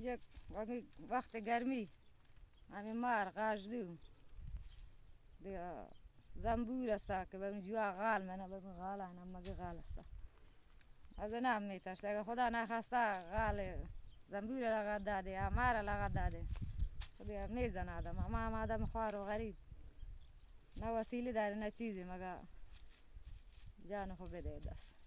یک وقت گرمی همین مار قاش دو دیگه زنبور است که به جوا غال منه به غال انا مگه غال است. از نام میتاش اگه خدا نخواسته غال زنبور لغت داده امار لغت داده. خدا میزن آدم. اما هم آدم خوار و غریب. نه وسیله داره نه چیزی. مگه جان خود بده دست.